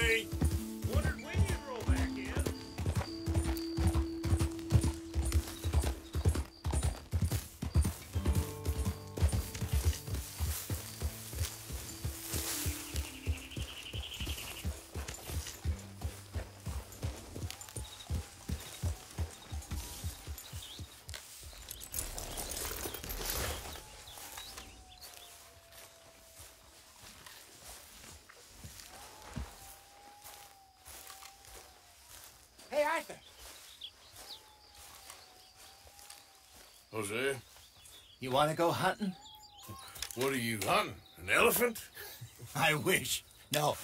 me. Hosea, You want to go hunting? what are you hunting? An elephant? I wish. No.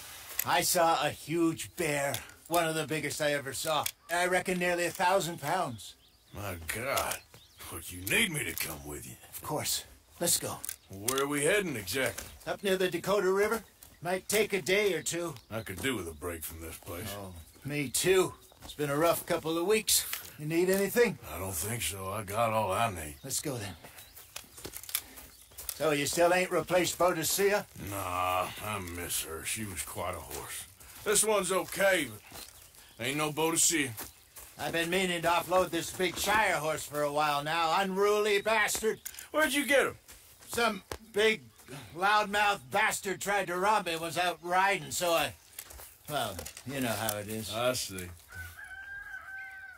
I saw a huge bear. One of the biggest I ever saw. I reckon nearly a thousand pounds. My God. But you need me to come with you. Of course. Let's go. Where are we heading exactly? Up near the Dakota River. Might take a day or two. I could do with a break from this place. Oh, me too. It's been a rough couple of weeks. You need anything? I don't think so. I got all I need. Let's go then. So you still ain't replaced Boadicea? Nah, I miss her. She was quite a horse. This one's okay, but ain't no Boadicea. I've been meaning to offload this big Shire horse for a while now. Unruly bastard. Where'd you get him? Some big loudmouth bastard tried to rob me, was out riding, so I. Well, you know how it is. I see.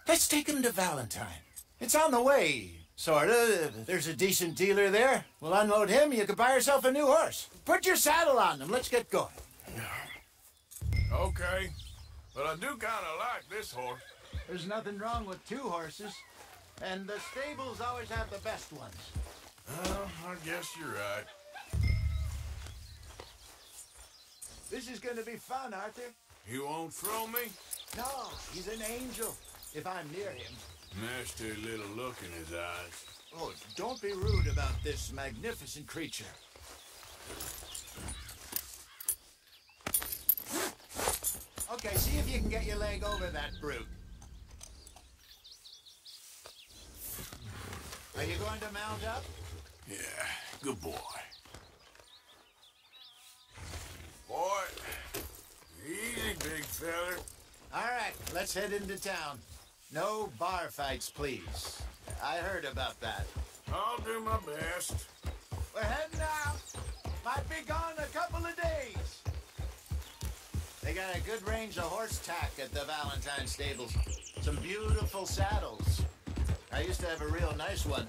Let's take him to Valentine. It's on the way, sorta. There's a decent dealer there. We'll unload him, you could buy yourself a new horse. Put your saddle on him, let's get going. Okay. But I do kind of like this horse. There's nothing wrong with two horses, and the stables always have the best ones. Well, I guess you're right. This is gonna be fun, Arthur. You won't throw me? No, he's an angel, if I'm near him. Nasty little look in his eyes. Oh, don't be rude about this magnificent creature. Okay, see if you can get your leg over that brute. Are you going to mount up? Yeah, good boy. Boy, easy, big feller. All right, let's head into town. No bar fights, please. I heard about that. I'll do my best. We're heading out. Might be gone a couple of days. They got a good range of horse tack at the Valentine stables. Some beautiful saddles. I used to have a real nice one.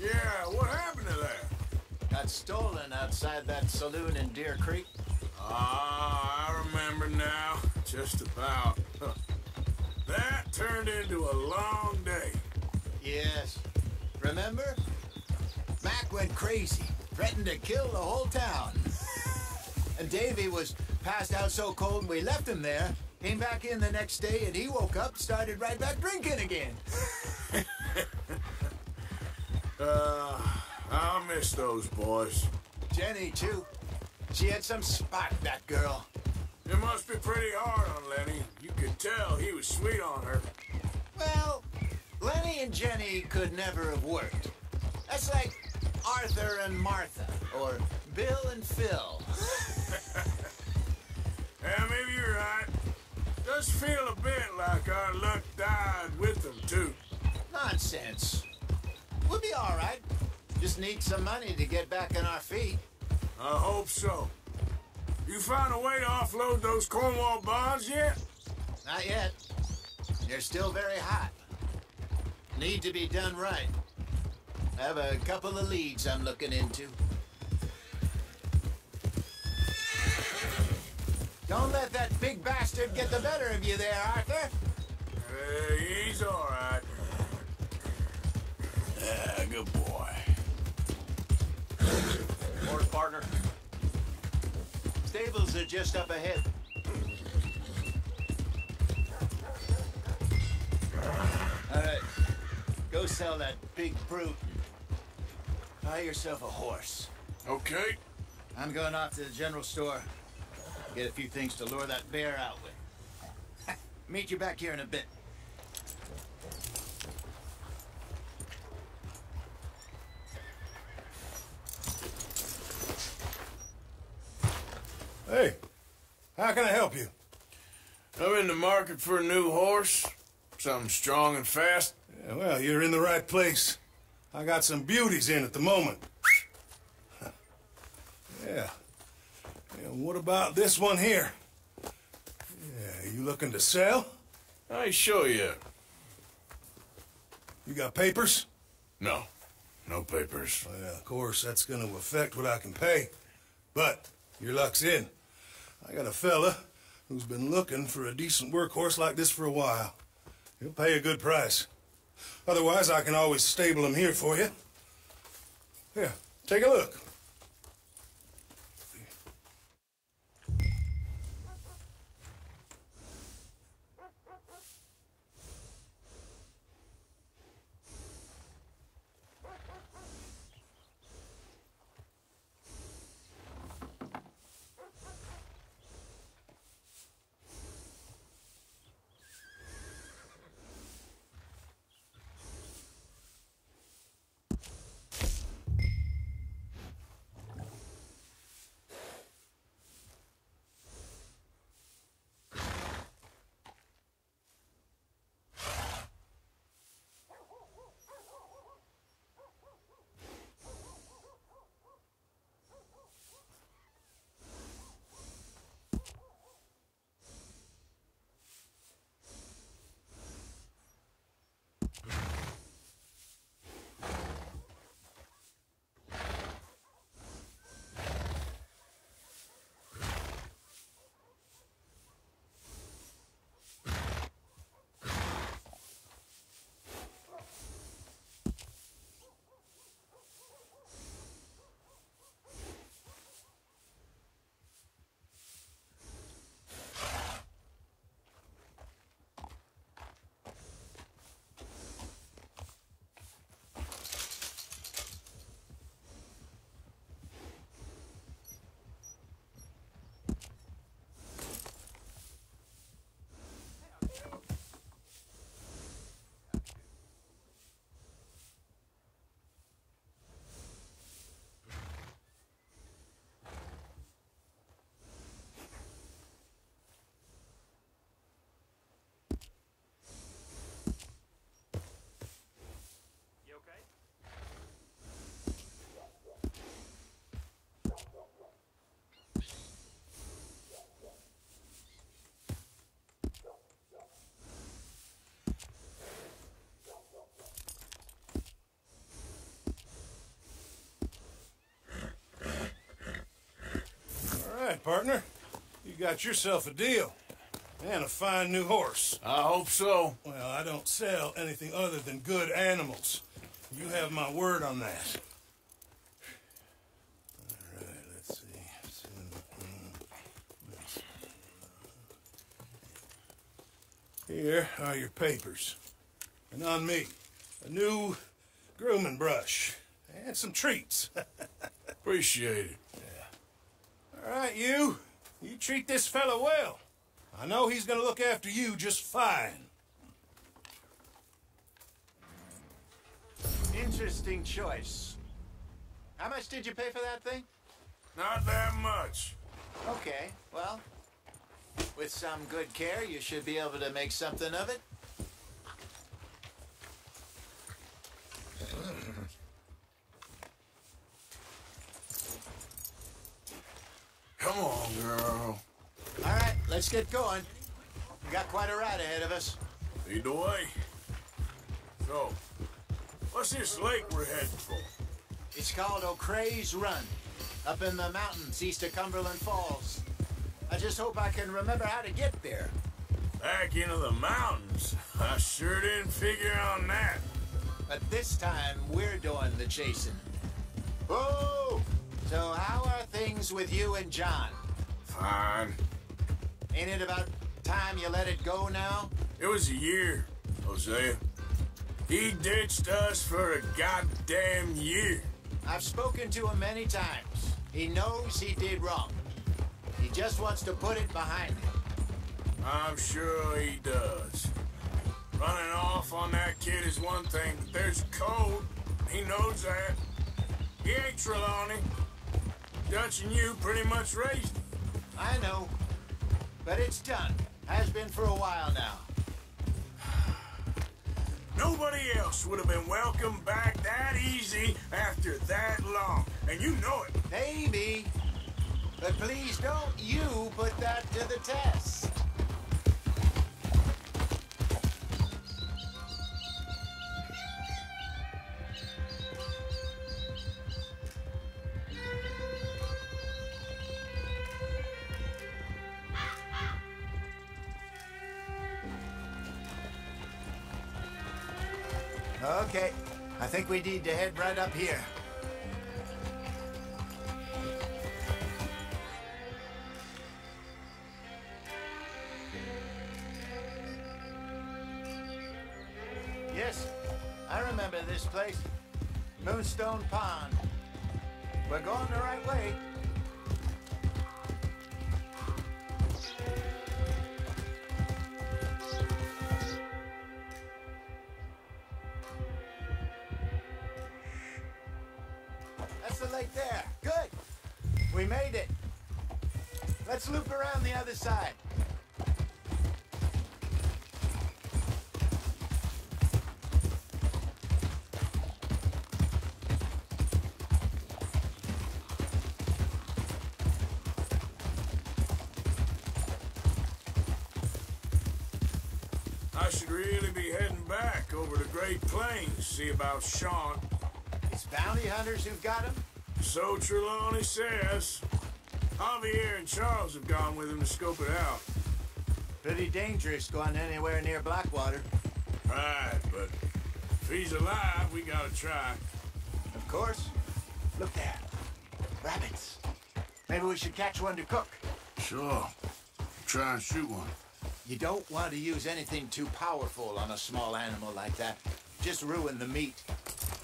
Yeah, what happened to that? Got stolen outside that saloon in Deer Creek. Ah, I remember now. Just about. That turned into a long day. Yes. Remember? Mac went crazy, threatened to kill the whole town. and Davy was passed out so cold we left him there. Came back in the next day and he woke up, started right back drinking again. Uh, I'll miss those boys. Jenny, too. She had some spot, that girl. It must be pretty hard on Lenny. Tell he was sweet on her. Well, Lenny and Jenny could never have worked. That's like Arthur and Martha, or Bill and Phil. Yeah, maybe you're right. Does feel a bit like our luck died with them, too. Nonsense. We'll be all right. Just need some money to get back on our feet. I hope so. You found a way to offload those Cornwall bonds yet? Not yet. They're still very hot. Need to be done right. I have a couple of leads I'm looking into. Don't let that big bastard get the better of you there, Arthur. Hey, he's all right. Yeah, good boy. Morning, partner. Stables are just up ahead. Go sell that big brute. Buy yourself a horse. Okay. I'm going off to the general store. Get a few things to lure that bear out with. Meet you back here in a bit. Hey, how can I help you? I'm in the market for a new horse. Something strong and fast. Yeah, well, you're in the right place. I got some beauties in at the moment. yeah. yeah. What about this one here? Yeah, you looking to sell? I sure yet. You got papers? No. No papers. Well, yeah, of course, that's going to affect what I can pay. But your luck's in. I got a fella who's been looking for a decent workhorse like this for a while. He'll pay a good price. Otherwise, I can always stable them here for you. Here, take a look. Partner. You got yourself a deal. And a fine new horse. I hope so. Well, I don't sell anything other than good animals. You have my word on that. All right, let's see. Here are your papers. And on me, a new grooming brush and some treats. Appreciate it. All right, you. You treat this fella well. I know he's gonna look after you just fine. Interesting choice. How much did you pay for that thing? Not that much. Okay, well, with some good care, you should be able to make something of it. Come on, girl. All right, let's get going. We got quite a ride ahead of us. Lead the way. So, what's this lake we're heading for? It's called O'Creagh's Run, up in the mountains east of Cumberland Falls. I just hope I can remember how to get there. Back into the mountains? I sure didn't figure on that. But this time, we're doing the chasing. Oh! So how are things with you and John? Fine. Ain't it about time you let it go now? It was a year, Hosea. He ditched us for a goddamn year. I've spoken to him many times. He knows he did wrong. He just wants to put it behind him. I'm sure he does. Running off on that kid is one thing, but there's code. He knows that. He ain't Trelawney. Dutch and you pretty much raised him. I know. But it's done. Has been for a while now. Nobody else would have been welcomed back that easy after that long. And you know it. Maybe. But please don't you put that to the test. Okay, I think we need to head right up here. I should really be heading back over to Great Plains, see about Sean. It's bounty hunters who've got him. So Trelawney says. Javier and Charles have gone with him to scope it out. Pretty dangerous going anywhere near Blackwater. Right, but if he's alive, we gotta try. Of course. Look there. Rabbits. Maybe we should catch one to cook. Sure. Try and shoot one. You don't want to use anything too powerful on a small animal like that. Just ruin the meat.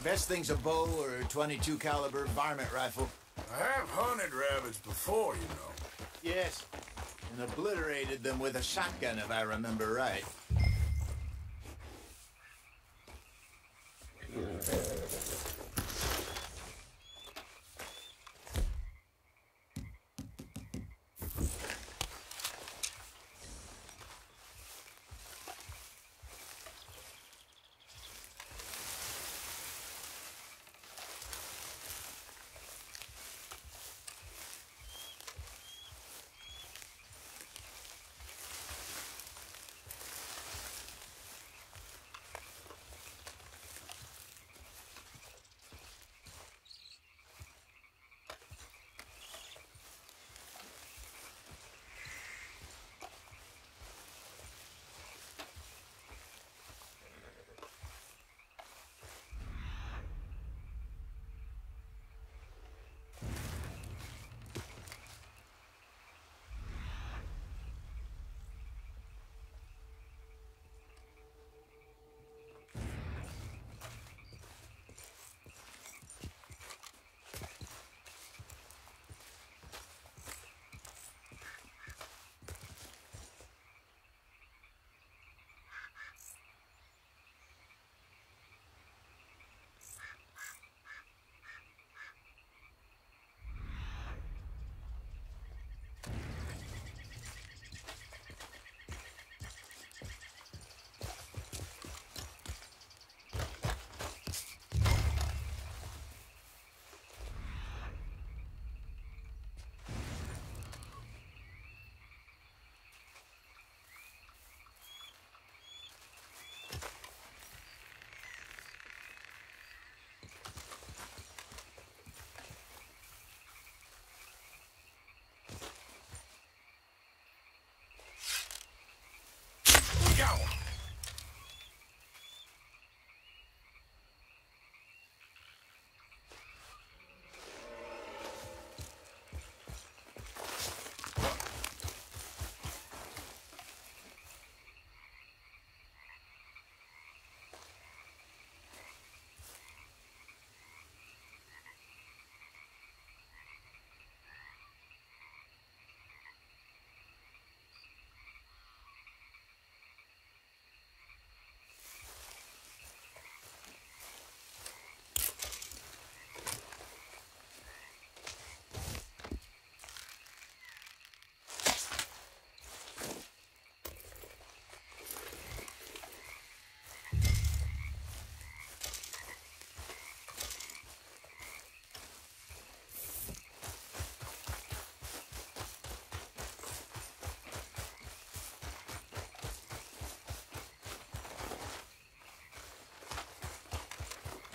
Best thing's a bow or a 22 caliber varmint rifle. I have hunted rabbits before, you know. Yes, and obliterated them with a shotgun, if I remember right.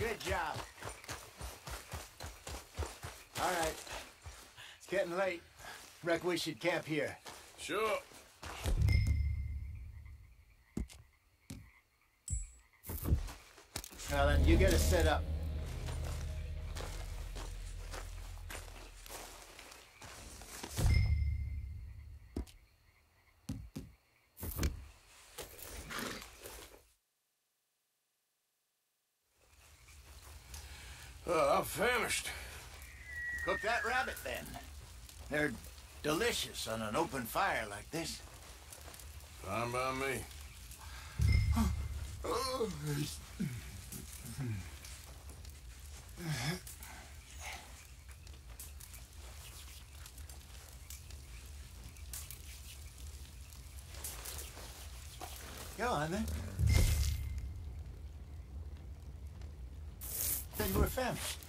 Good job. All right. It's getting late. Reckon we should camp here. Sure. Now then, you get us set up. Uh, I'm famished. Cook that rabbit then. They're on an open fire like this. Fine by me. Go on then. Then were famished.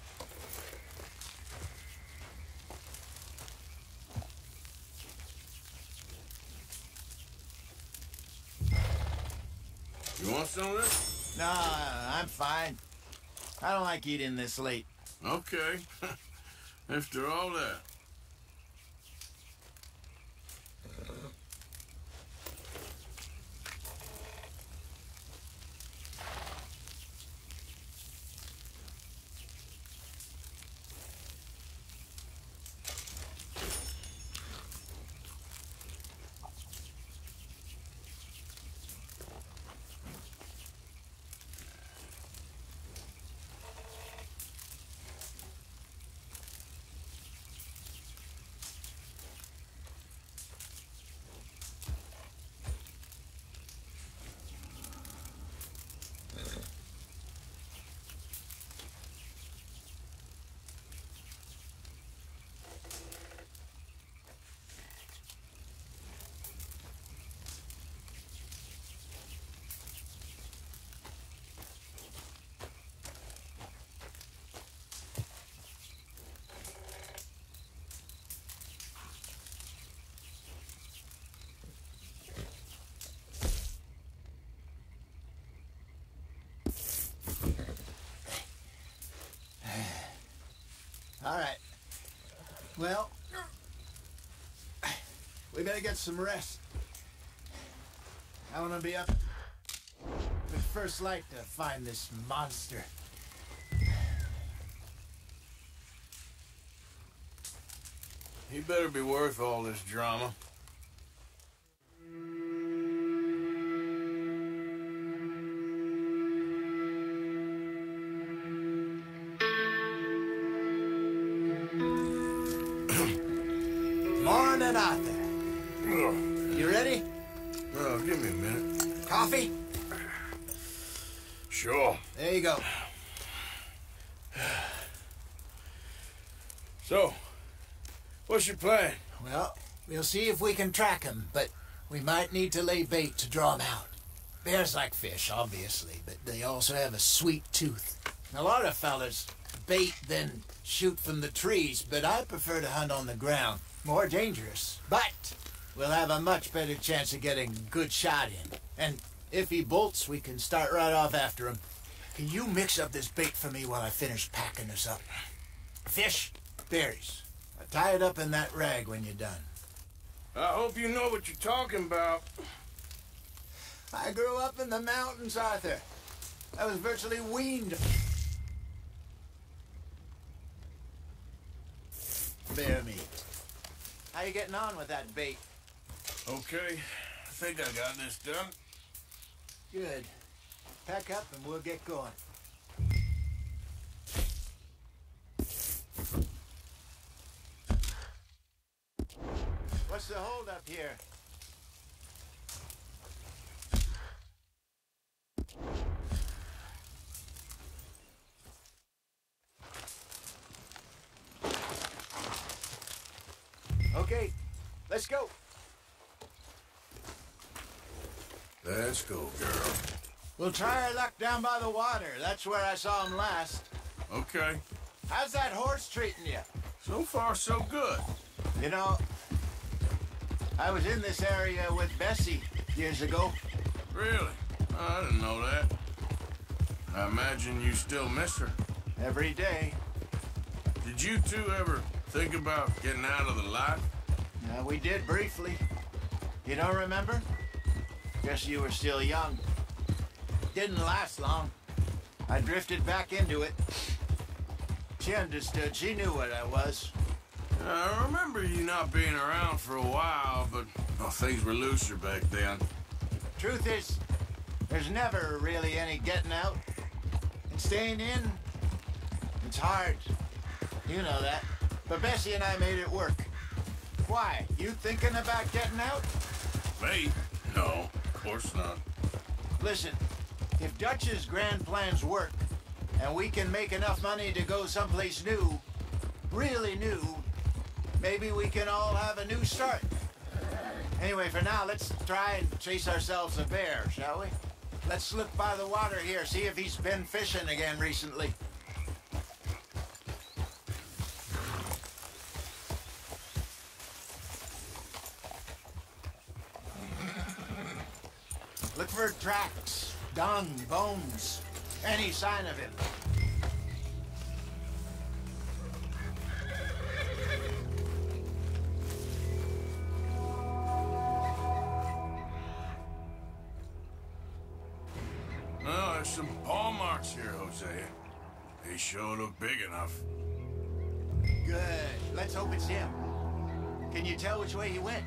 Want some of this? No, I'm fine. I don't like eating this late. Okay. After all that. All right. Well, we better get some rest. I want to be up with first light to find this monster. He better be worth all this drama. What's your plan? Well, we'll see if we can track him, but we might need to lay bait to draw him out. Bears like fish, obviously, but they also have a sweet tooth. A lot of fellas bait then shoot from the trees, but I prefer to hunt on the ground. More dangerous. But we'll have a much better chance of getting a good shot in. And if he bolts, we can start right off after him. Can you mix up this bait for me while I finish packing this up? Fish, berries. Tie it up in that rag when you're done. I hope you know what you're talking about. I grew up in the mountains, Arthur. I was virtually weaned. Bear meat. How you getting on with that bait? Okay, I think I got this done. Good. Pack up and we'll get going. What's the hold up here? Okay, let's go. Let's go, girl. We'll try our luck down by the water. That's where I saw him last. Okay. How's that horse treating you? So far, so good. You know, I was in this area with Bessie years ago. Really? I didn't know that. I imagine you still miss her. Every day. Did you two ever think about getting out of the lot? Uh, we did briefly. You don't remember? Guess you were still young. Didn't last long. I drifted back into it. She understood. She knew what I was. I remember you not being around for a while, but well, things were looser back then. Truth is, there's never really any getting out. And staying in, it's hard. You know that. But Bessie and I made it work. Why? You thinking about getting out? Me? No, of course not. Listen, if Dutch's grand plans work, and we can make enough money to go someplace new, really new, maybe we can all have a new start. Anyway, for now, let's try and chase ourselves a bear, shall we? Let's look by the water here, see if he's been fishing again recently. Look for tracks, dung, bones, any sign of him. Enough. Good. Let's hope it's him. Can you tell which way he went?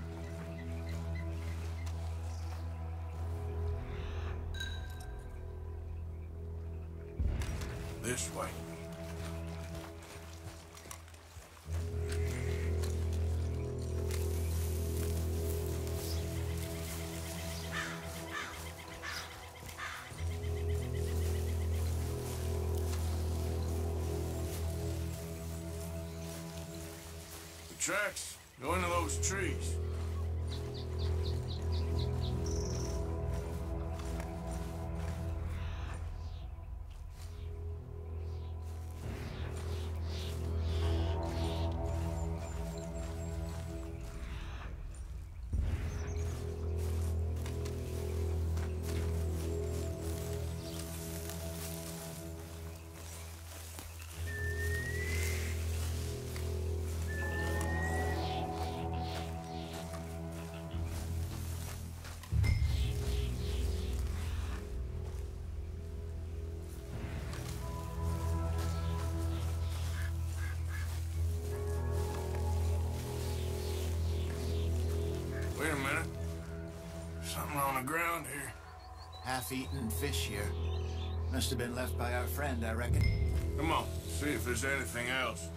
This way. Tracks go into those trees. The ground here. Half-eaten fish here. Must have been left by our friend, I reckon. Come on, see if there's anything else.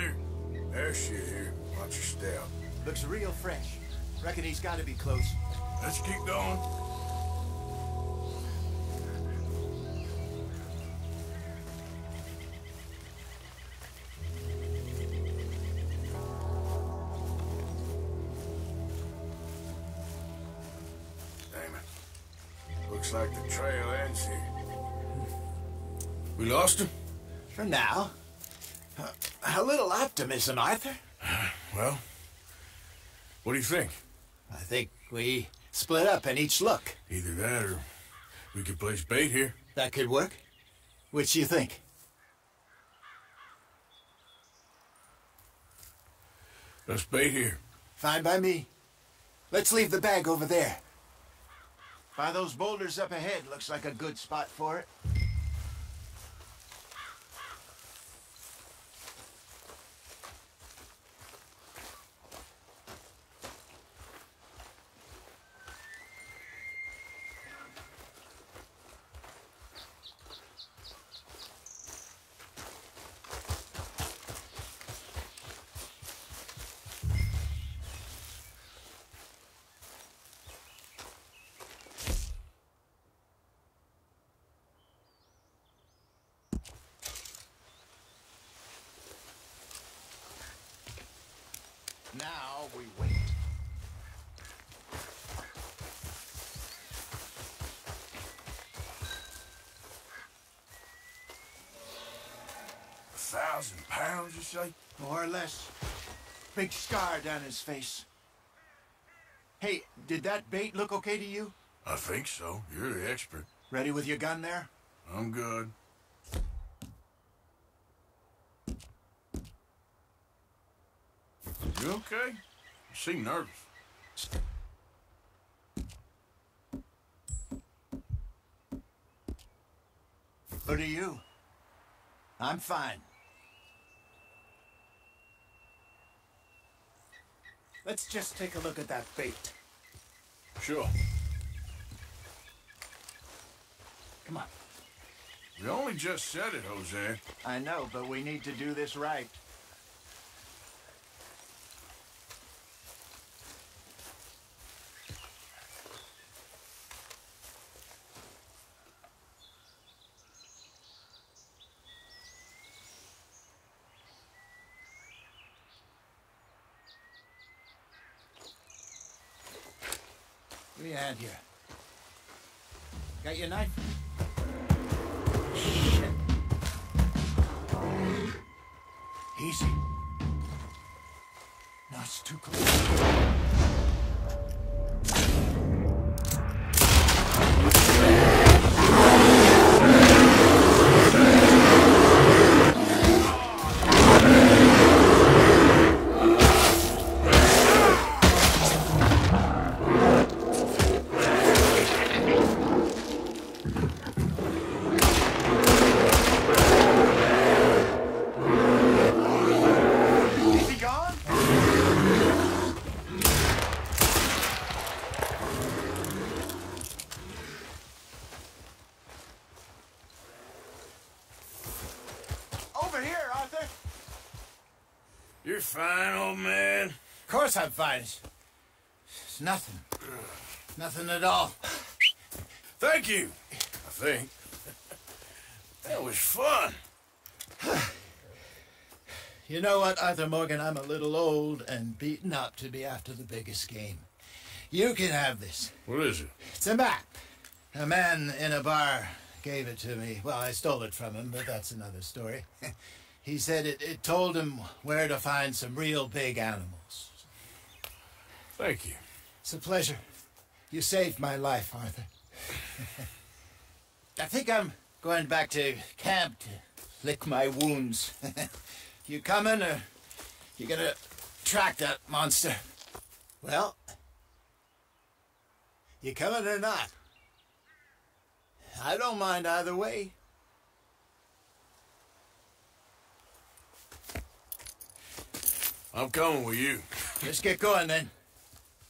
Ground, just here. There's shit here. Watch your step. Looks real fresh. Reckon he's got to be close. Let's keep going. Damn it. Looks like the trail ends here. We lost him? For now. Uh, a little optimism, Arthur. Well, what do you think? I think we split up and each look. Either that or we could place bait here. That could work. Which do you think? Let's bait here. Fine by me. Let's leave the bag over there. By those boulders up ahead, looks like a good spot for it. Now we wait. A thousand pounds, you say? More or less. Big scar down his face. Hey, did that bait look okay to you? I think so. You're the expert. Ready with your gun there? I'm good. You okay? You seem nervous. What are you? I'm fine. Let's just take a look at that bait. Sure. Come on. You only just said it, Hosea. I know, but we need to do this right. Here. It's, it's nothing. Nothing at all. Thank you. I think. that was fun. You know what, Arthur Morgan? I'm a little old and beaten up to be after the biggest game. You can have this. What is it? It's a map. A man in a bar gave it to me. Well, I stole it from him, but that's another story. he said it, it told him where to find some real big animals. Thank you. It's a pleasure. You saved my life, Arthur. I think I'm going back to camp to lick my wounds. you coming, or you gonna track that monster? Well, you coming or not? I don't mind either way. I'm coming with you. Let's get going then.